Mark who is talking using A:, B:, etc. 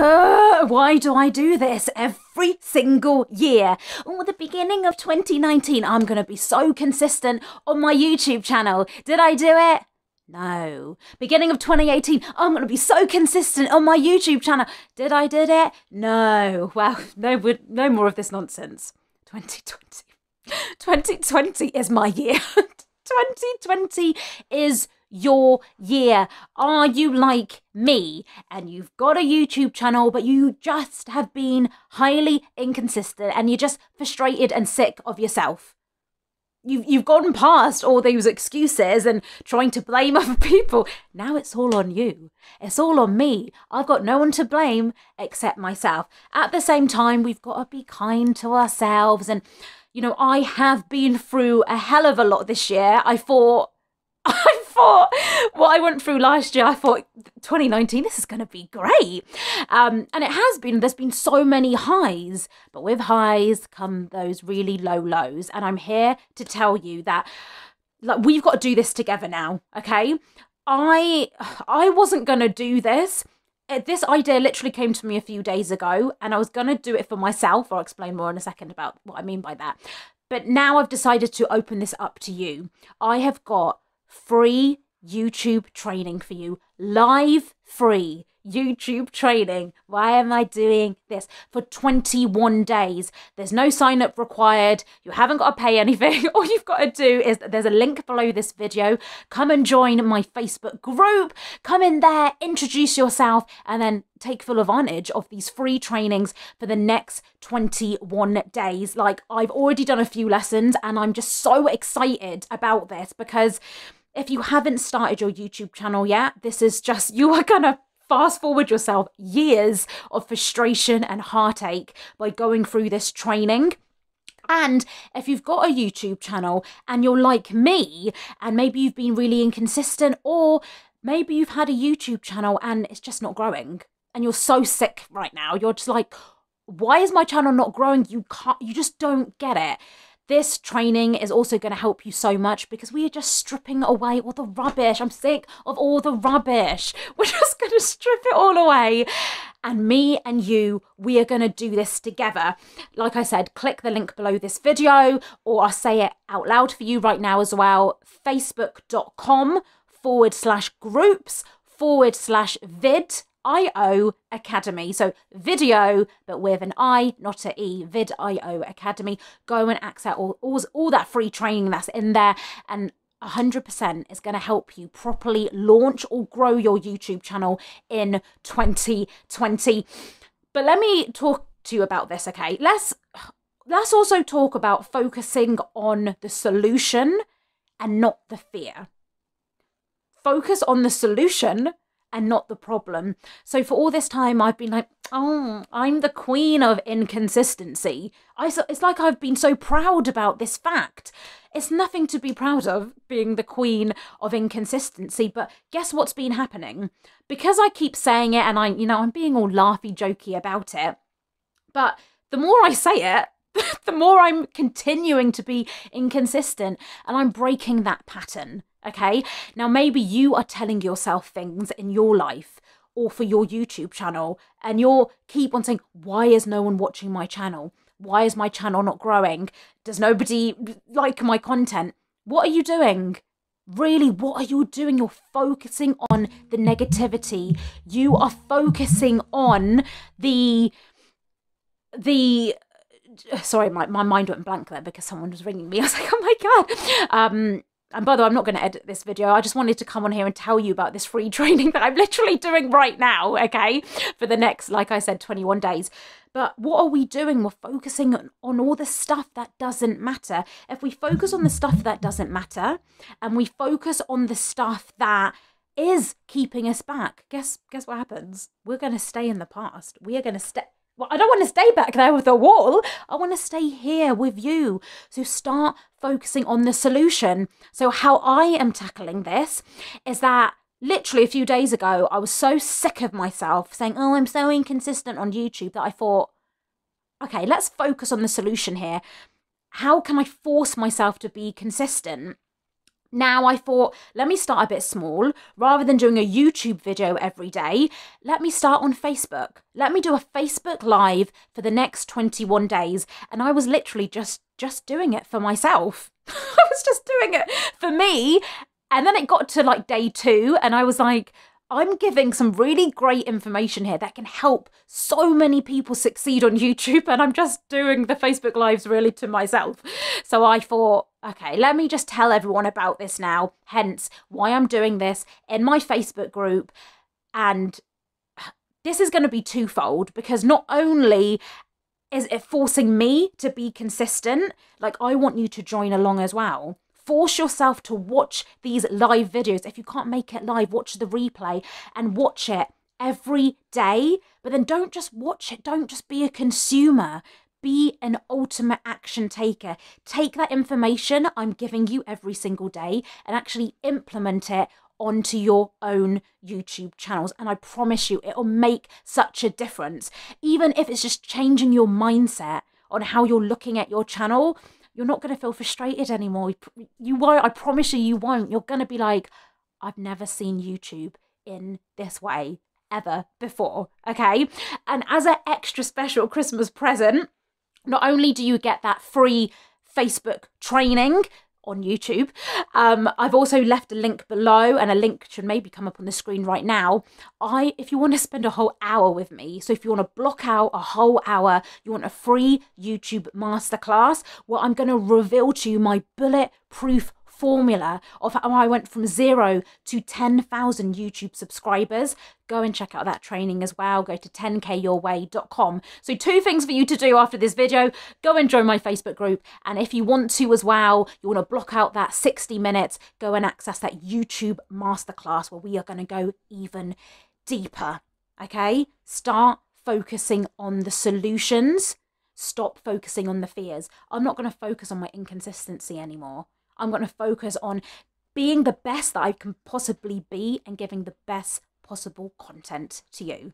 A: Why do I do this every single year? Oh, the beginning of 2019, I'm going to be so consistent on my YouTube channel. Did I do it? No. Beginning of 2018, I'm going to be so consistent on my YouTube channel. Did I did it? No. Well, no, no more of this nonsense. 2020. 2020 is my year. 2020 is your year? Are you like me and you've got a YouTube channel, but you just have been highly inconsistent and you're just frustrated and sick of yourself? You've, you've gone past all those excuses and trying to blame other people. Now it's all on you. It's all on me. I've got no one to blame except myself. At the same time, we've got to be kind to ourselves. And, you know, I have been through a hell of a lot this year. I thought, I thought what I went through last year, I thought 2019, this is going to be great. Um, and it has been. There's been so many highs, but with highs come those really low lows. And I'm here to tell you that like we've got to do this together now, okay? I I wasn't going to do this. Uh, this idea literally came to me a few days ago and I was going to do it for myself. I'll explain more in a second about what I mean by that. But now I've decided to open this up to you. I have got free YouTube training for you, live free YouTube training. Why am I doing this? For 21 days. There's no sign up required. You haven't got to pay anything. All you've got to do is there's a link below this video. Come and join my Facebook group. Come in there, introduce yourself, and then take full advantage of these free trainings for the next 21 days. Like, I've already done a few lessons and I'm just so excited about this because if you haven't started your YouTube channel yet, this is just, you are going to fast forward yourself years of frustration and heartache by going through this training. And if you've got a YouTube channel and you're like me, and maybe you've been really inconsistent, or maybe you've had a YouTube channel and it's just not growing, and you're so sick right now, you're just like, why is my channel not growing? You can't, you just don't get it. This training is also going to help you so much because we are just stripping away all the rubbish. I'm sick of all the rubbish. We're just going to strip it all away. And me and you, we are going to do this together. Like I said, click the link below this video, or I'll say it out loud for you right now as well facebook.com forward slash groups forward slash vid IO Academy. So video, but with an I, not a E, vid IO Academy. Go and access all, all, all that free training that's in there. And 100% is going to help you properly launch or grow your YouTube channel in 2020. But let me talk to you about this, okay? Let's let's also talk about focusing on the solution and not the fear. Focus on the solution and not the problem. So for all this time, I've been like, oh, I'm the queen of inconsistency. I, it's like I've been so proud about this fact. It's nothing to be proud of being the queen of inconsistency, but guess what's been happening? Because I keep saying it and I, you know, I'm being all laughy jokey about it, but the more I say it, the more I'm continuing to be inconsistent and I'm breaking that pattern. Okay. Now, maybe you are telling yourself things in your life or for your YouTube channel, and you'll keep on saying, Why is no one watching my channel? Why is my channel not growing? Does nobody like my content? What are you doing? Really, what are you doing? You're focusing on the negativity. You are focusing on the the sorry my, my mind went blank there because someone was ringing me i was like oh my god um and by the way, I'm not going to edit this video. I just wanted to come on here and tell you about this free training that I'm literally doing right now, okay? For the next, like I said, 21 days. But what are we doing? We're focusing on, all the stuff that doesn't matter. If we focus on the stuff that doesn't matter and we focus on the stuff that is keeping us back, guess guess what happens? We're going to stay in the past. We are going to stay well, I don't want to stay back there with the wall. I want to stay here with you. So start focusing on the solution. So, how I am tackling this is that literally a few days ago, I was so sick of myself saying, Oh, I'm so inconsistent on YouTube that I thought, okay, let's focus on the solution here. How can I force myself to be consistent? Now I thought, let me start a bit small. Rather than doing a YouTube video every day, let me start on Facebook. Let me do a Facebook live for the next 21 days. And I was literally just just doing it for myself. I was just doing it for me. And then it got to like day 2 and I was like, I'm giving some really great information here that can help so many people succeed on YouTube, and I'm just doing the Facebook Lives really to myself. So I thought, okay, let me just tell everyone about this now, hence why I'm doing this in my Facebook group. And this is going to be twofold because not only is it forcing me to be consistent, like I want you to join along as well force yourself to watch these live videos. If you can't make it live, watch the replay and watch it every day. But then don't just watch it, don't just be a consumer. Be an ultimate action taker. Take that information I'm giving you every single day and actually implement it onto your own YouTube channels. And I promise you, it'll make such a difference. Even if it's just changing your mindset on how you're looking at your channel, you're not going to feel frustrated anymore. You won't. I promise you, you won't. You're going to be like, I've never seen YouTube in this way ever before. Okay. And as an extra special Christmas present, not only do you get that free Facebook training on YouTube. Um, I've also left a link below and a link should maybe come up on the screen right now. I, if you want to spend a whole hour with me, so if you want to block out a whole hour, you want a free YouTube masterclass where I'm going to reveal to you my bulletproof formula of how I went from zero to 10,000 YouTube subscribers. Go and check out that training as well. Go to 10kyourway.com. So two things for you to do after this video. Go and join my Facebook group. And if you want to as well, you want to block out that 60 minutes, go and access that YouTube masterclass where we are going to go even deeper. Okay? Start focusing on the solutions. Stop focusing on the fears. I'm not going to focus on my inconsistency anymore. I'm going to focus on being the best that I can possibly be and giving the best possible content to you.